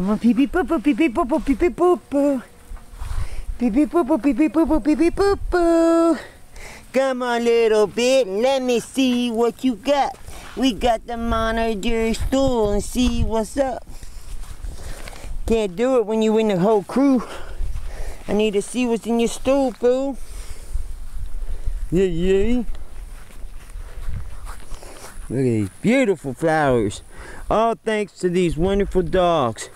Come on, pee pee poo poo, pee pee poo poo, pee pee poo poo. Pee pee poo poo, pee pee poo poo, pee pee poo poo. Come on, little bit, let me see what you got. We got the monitor stool and see what's up. Can't do it when you in the whole crew. I need to see what's in your stool, fool. Yeah, yeah. Look at these beautiful flowers. All thanks to these wonderful dogs.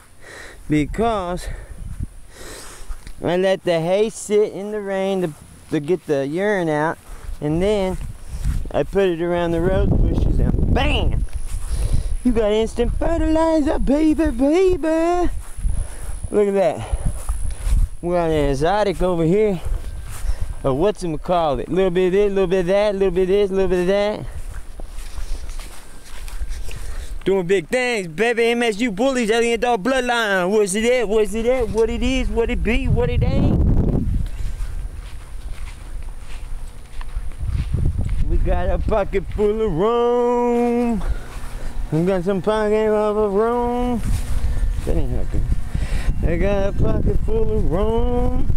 Because I let the hay sit in the rain to, to get the urine out. And then I put it around the rose bushes and BAM! You got instant fertilizer, baby, baby. Look at that. We got an exotic over here. Or what's it call it? A little bit of this, a little bit of that, a little bit of this, a little bit of that. Doing big things, baby. MSU bullies, alien dog bloodline. What's it at? What's it at? What it is, what it be, what it ain't. We got a pocket full of room. We got some pocket of a room. That ain't happening. I got a pocket full of rum.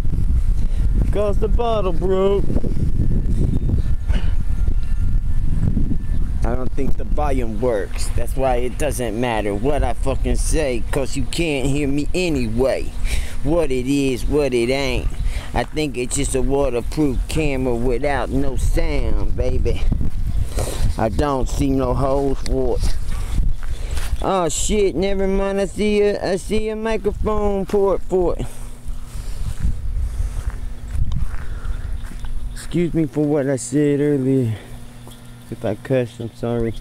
Cause the bottle broke. I don't think the volume works. That's why it doesn't matter what I fucking say. Cause you can't hear me anyway. What it is, what it ain't. I think it's just a waterproof camera without no sound, baby. I don't see no holes for it. Oh shit, never mind. I see a I see a microphone port for it. Excuse me for what I said earlier. If I cussed, I'm sorry.